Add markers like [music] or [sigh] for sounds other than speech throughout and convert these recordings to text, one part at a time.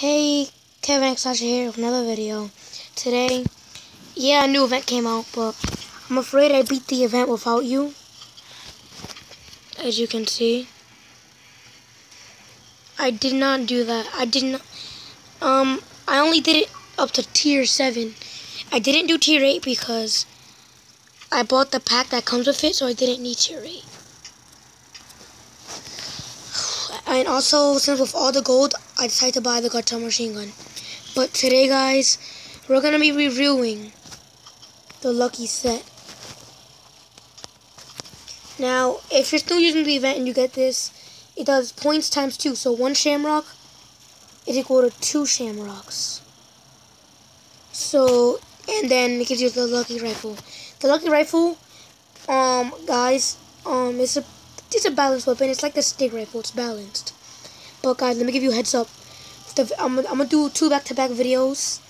Hey, Kevin X Slasher here with another video. Today, yeah, a new event came out, but I'm afraid I beat the event without you. As you can see. I did not do that. I didn't, um, I only did it up to tier 7. I didn't do tier 8 because I bought the pack that comes with it, so I didn't need tier 8. [sighs] And also, since with all the gold, I decided to buy the cartel machine gun. But today, guys, we're going to be reviewing the Lucky set. Now, if you're still using the event and you get this, it does points times two. So one shamrock is equal to two shamrocks. So, and then it gives you the lucky rifle. The lucky rifle, um, guys, um, it's a it's a balanced weapon. It's like the stick rifle. It's balanced. But guys, let me give you a heads up. The, I'm, I'm to do two back-to-back -back videos.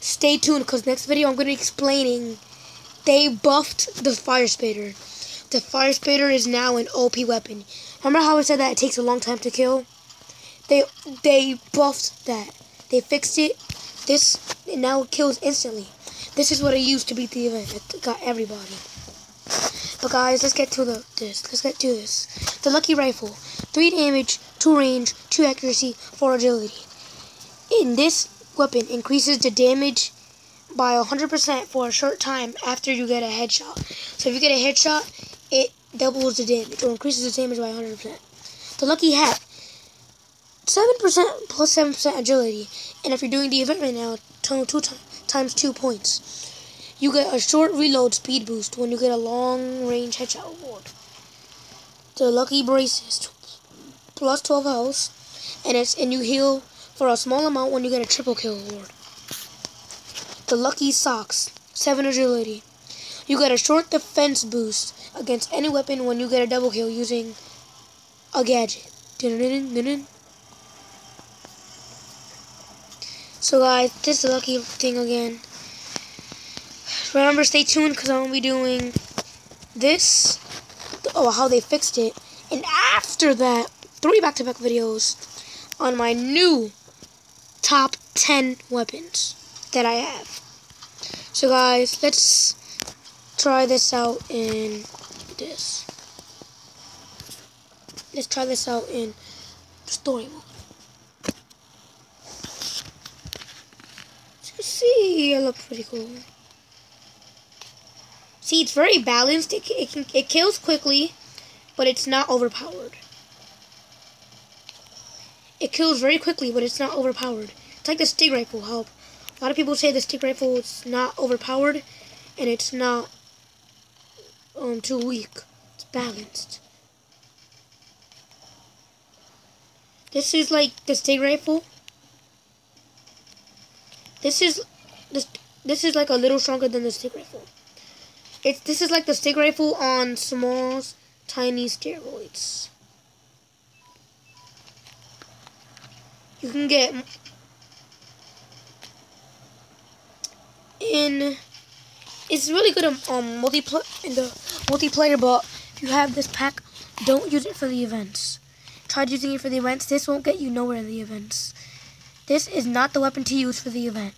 Stay tuned because next video I'm to be explaining they buffed the Fire Spitter. The Fire Spitter is now an OP weapon. Remember how I said that it takes a long time to kill? They they buffed that. They fixed it. This now kills instantly. This is what I used to beat the event. It got everybody. But guys, let's get to the this. Let's get to this. The Lucky Rifle. 3 damage, 2 range, 2 accuracy, 4 agility. In this weapon increases the damage by 100% for a short time after you get a headshot. So if you get a headshot, it doubles the damage or increases the damage by 100%. The Lucky Hat. 7% plus 7% agility. And if you're doing the event right now, two times 2 points. You get a short reload speed boost when you get a long range headshot award. The Lucky Braces, plus 12 health, and it's and you heal for a small amount when you get a triple kill award. The Lucky Socks, 7 agility. You get a short defense boost against any weapon when you get a double kill using a gadget. So guys, this is lucky thing again. Remember, stay tuned because I'm going to be doing this, oh, how they fixed it, and after that, three back-to-back -back videos on my new top 10 weapons that I have. So guys, let's try this out in this. Let's try this out in story mode. So see, it looks pretty cool. See, it's very balanced. It, it, can, it kills quickly, but it's not overpowered. Kills very quickly, but it's not overpowered. It's like the stick rifle. help. a lot of people say the stick rifle is not overpowered, and it's not um too weak. It's balanced. This is like the stick rifle. This is this this is like a little stronger than the stick rifle. It's this is like the stick rifle on small, tiny steroids. You can get in. It's really good um, multiplayer in the multiplayer, but if you have this pack, don't use it for the events. Try using it for the events. This won't get you nowhere in the events. This is not the weapon to use for the event.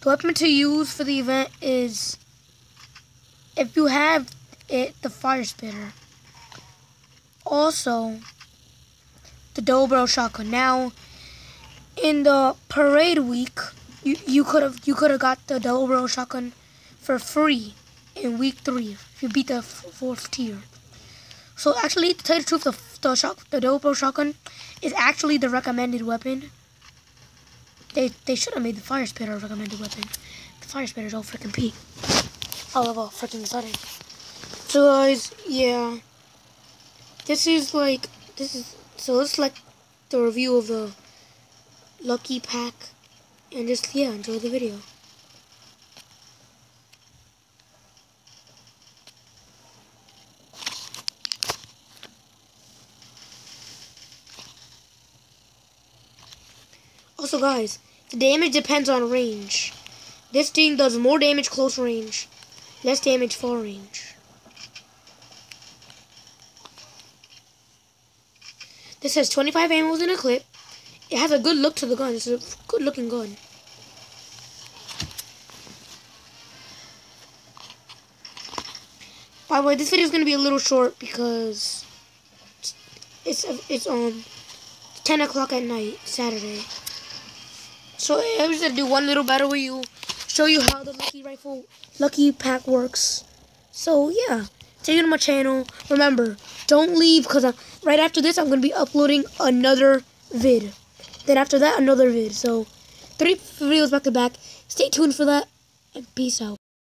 The weapon to use for the event is if you have it, the fire spitter. Also, the barrel shotgun. Now, in the parade week, you you could have you could have got the double barrel shotgun for free in week three if you beat the fourth tier. So actually, to tell you the truth, the the, shot, the double barrel shotgun is actually the recommended weapon. They they should have made the fire spitter a recommended weapon. The fire spitter is all freaking peak. I love all freaking setting. So guys, yeah. This is like this is so it's like the review of the lucky pack and just yeah, enjoy the video. Also guys, the damage depends on range. This thing does more damage close range Less damage far range. This has 25 ammo in a clip, it has a good look to the gun. It's a good looking gun. By the way, this video is gonna be a little short because it's it's um 10 o'clock at night, Saturday. So I was gonna do one little battle with you, show you how the lucky rifle, lucky pack works. So yeah, take you to my channel. Remember, don't leave because right after this I'm gonna be uploading another vid. Then after that another vid. So three videos back to back. Stay tuned for that and peace out.